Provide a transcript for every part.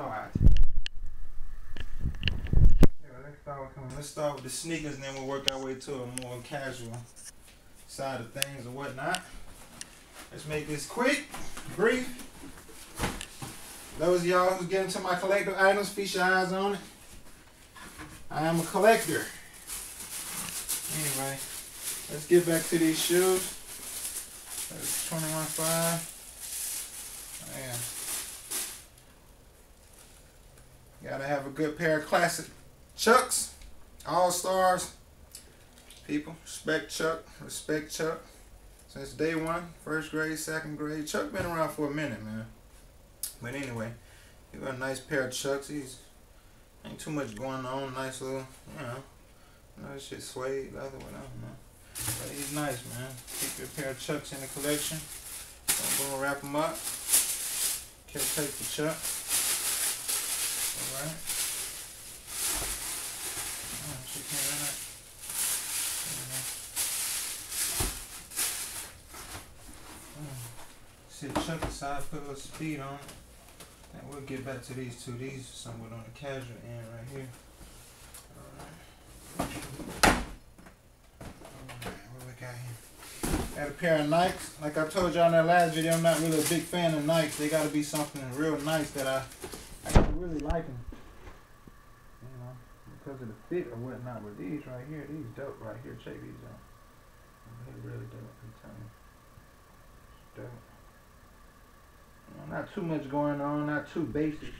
start. Yeah, let's start with let's start with the sneakers, and then we'll work our way to a more casual side of things and whatnot. Let's make this quick, brief. Those y'all who's getting to my collector items, feature your eyes on it. I am a collector. Anyway, let's get back to these shoes. That's 21.5. Man. Gotta have a good pair of classic Chucks. All stars. People, respect Chuck. Respect Chuck. Since day one, first grade, second grade. Chuck been around for a minute, man. But anyway, he got a nice pair of Chucks. He's ain't too much going on. Nice little, you know. This shit suede, leather, whatever, man. But he's nice, man. Keep your pair of Chucks in the collection. I'm gonna wrap them up. Can't take the Chuck. Alright. Oh, she it. See Chuck aside, put a little speed on it. And we'll get back to these two. These are somewhat on the casual end right here. Alright. Alright, what we got here? Got a pair of Nikes. Like I told y'all in that last video, I'm not really a big fan of Nikes. They got to be something real nice that I really like them. You know, because of the fit or whatnot. But these right here, these dope right here. Check these out. They really dope. I'm telling you. Dope. Not too much going on. Not too basic.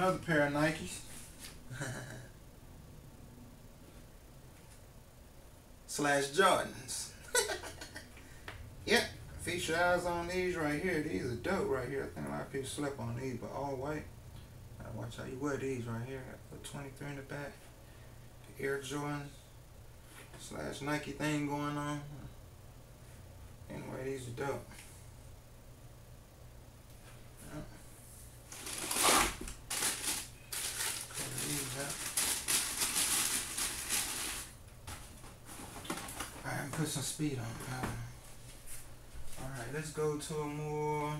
Another pair of Nikes. Slash Jordans. yep. Feature eyes on these right here. These are dope right here. I think a lot of people slept on these, but all white. Gotta watch how you wear these right here. Put 23 in the back. The Air Jordan slash Nike thing going on. Anyway, these are dope. Put some speed on. Uh, all right, let's go to a more.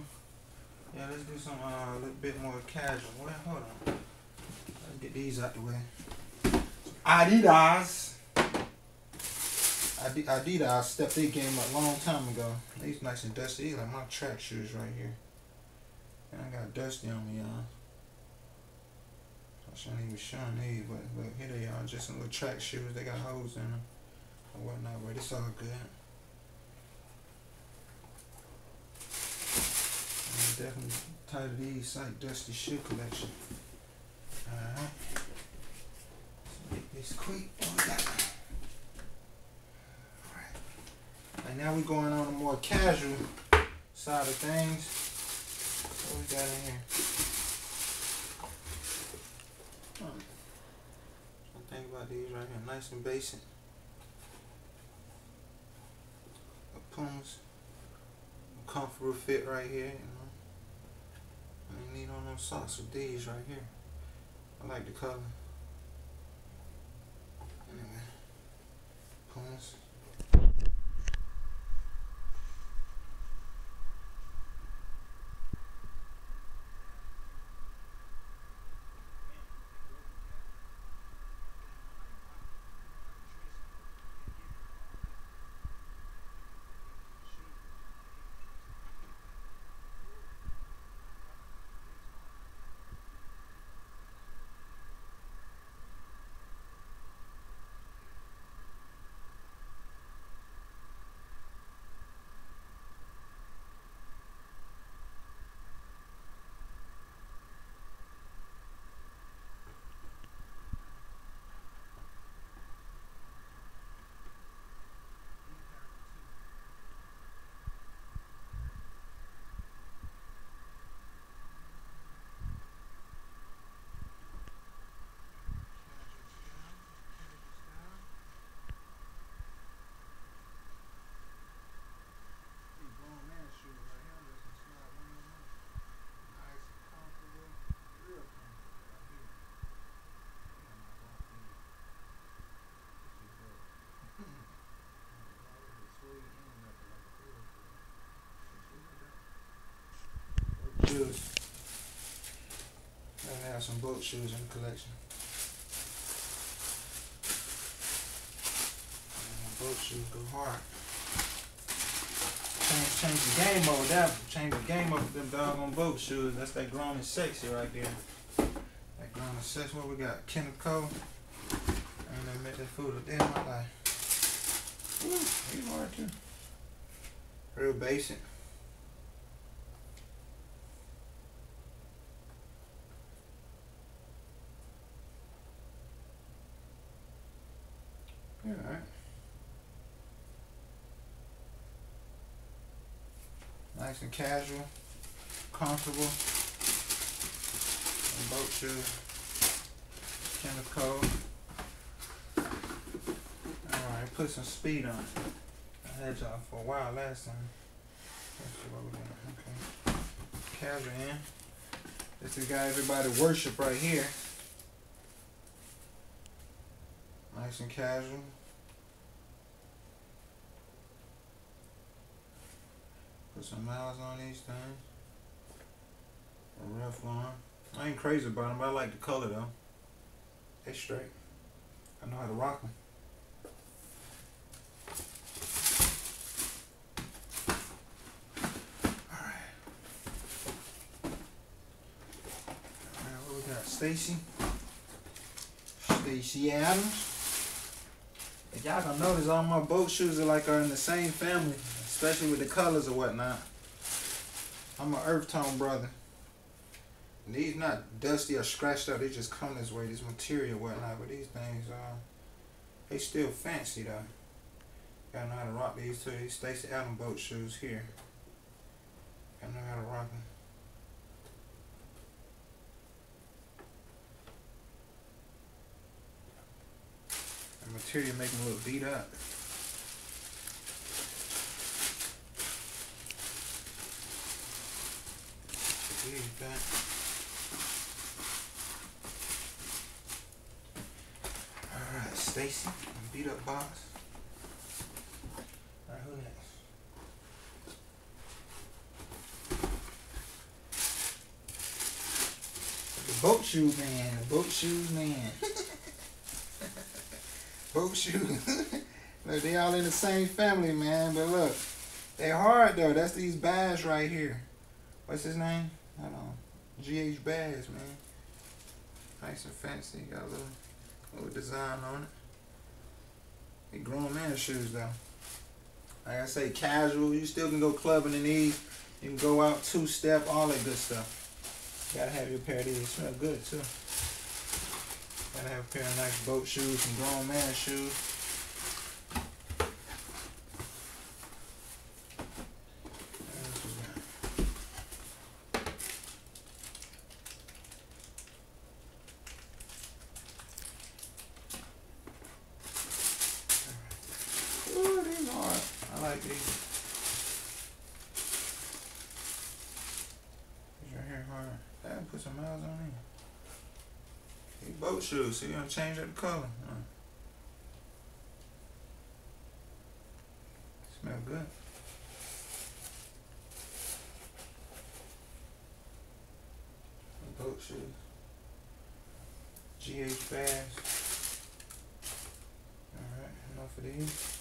Yeah, let's do some uh, a little bit more casual. Well, hold on. Let's get these out the way. Adidas. Adidas stepped their game a long time ago. These nice and dusty. These like my track shoes right here. And I got dusty on me, y'all. Even showing these, but look, here they are. Just some little track shoes. They got holes in them and whatnot, but it's all good. I'm definitely tired of these Sike dusty shoe collection. Alright. So get this quick. Alright. And now we're going on a more casual side of things. What we got in here? Hmm. Think about these right here, nice and basic. Pumas. Comfortable fit right here, you know. I need on no socks with these right here. I like the color. Anyway, Pumas. shoes. I have some boat shoes in the collection. boat shoes go hard. Change, change the game mode, that change the game up with them doggone boat shoes. That's that grown and sexy right there. That grown and sexy. What we got? Kenneth Cole. I ain't never met that food a in my life. Ooh, he hard too. Real basic. Nice and casual, comfortable. And boat shoes. Kenneth Cole. Alright, put some speed on it. I had y'all for a while last time. Okay. Casual in. This is the guy everybody worship right here. Nice and casual. Put some miles on these things. A rough one. I ain't crazy about them, but I like the color though. They straight. I know how to rock them. Alright, what we got? Stacy. Stacy Adams. If y'all gonna notice, all my boat shoes are like are in the same family, especially with the colors or whatnot. I'm an earth tone brother. And these not dusty or scratched up, they just come this way, this material whatnot. But these things, uh, they still fancy though. Gotta know how to rock these too. These Stacy Allen boat shoes here. Gotta know how to rock them. The material making a little beat up. Alright, uh, Stacy, beat up box. Alright, who next? The boat shoe man, the boat shoes man. boat shoes. look, they all in the same family, man. But look, they hard though. That's these Bass right here. What's his name? Hold on. GH Bass, man. Nice and fancy. Got a little, little design on it. They grown man shoes though. Like I say, casual. You still can go clubbing in these. You can go out two step, all that good stuff. gotta have your pair of these. Smell good too. Gotta have a pair of nice boat shoes, some grown man shoes. Ooh, these these. These right here hard. Gotta put some miles on these. These boat shoes, so you gonna change up the color. Uh. Smell good. Boat shoes. GH Bass. Alright, enough of these.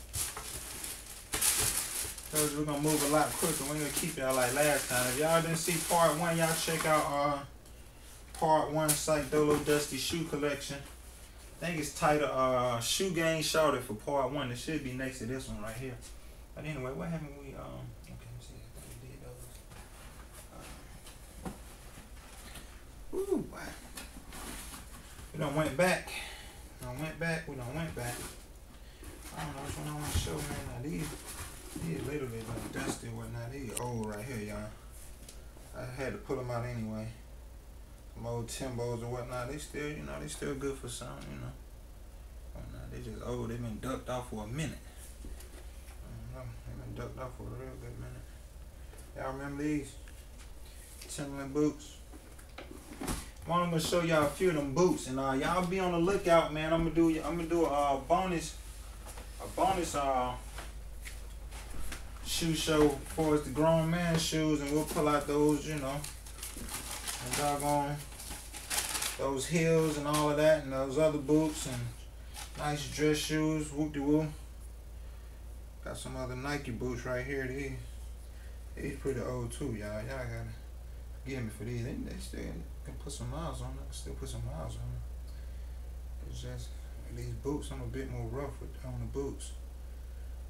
You we're gonna move a lot quicker. We're gonna keep y'all like last time. If y'all didn't see part one, y'all check out our part one Sike Dolo Dusty shoe collection. I think it's titled uh Shoe Game Shawty for part one. It should be next to this one right here. But anyway, what haven't we um okay, let's see, I think we did those. Uh, ooh boy. We done went back. We went back, we done went back. I don't know which one I want to show, man. Now these these literally like dusty and whatnot. These old right here, y'all. I had to pull them out anyway. Some old Timbos or whatnot. They still, you know, they still good for something, you know. Whatnot. They just old. They been ducked off for a minute. I know. They been ducked off for a real good minute. Y'all remember these? Timberland boots. Well, I'm gonna show y'all a few of them boots, and uh, y'all be on the lookout, man. I'm gonna do, I'm gonna do a uh, bonus, a bonus uh shoe show for us the grown man shoes, and we'll pull out those, you know, and doggone those heels and all of that, and those other boots and nice dress shoes. Whoop de woo. Got some other Nike boots right here. These, these pretty old too, y'all. Y'all gotta give me for these. They, they still can put some miles on it. Still put some miles on it. It's just these boots. I'm a bit more rough with on the boots.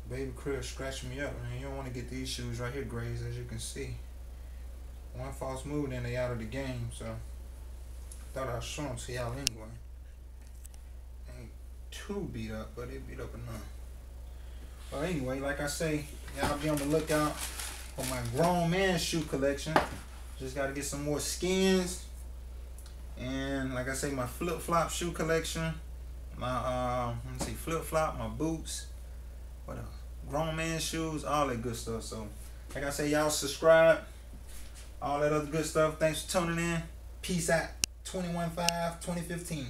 Baby Crib scratching me up, man. You don't want to get these shoes right here, Grays, as you can see. One false move, then they out of the game. So thought I'd show them to y'all anyway. Ain't too beat up, but it beat up enough. Well, anyway, like I say, y'all be on the lookout for my grown man shoe collection. Just got to get some more skins. And like I say, my flip flop shoe collection. My, uh, let me see, flip flop, my boots. What else? Grown man shoes, all that good stuff. So, like I say, y'all subscribe. All that other good stuff. Thanks for tuning in. Peace out. 21 5 2015.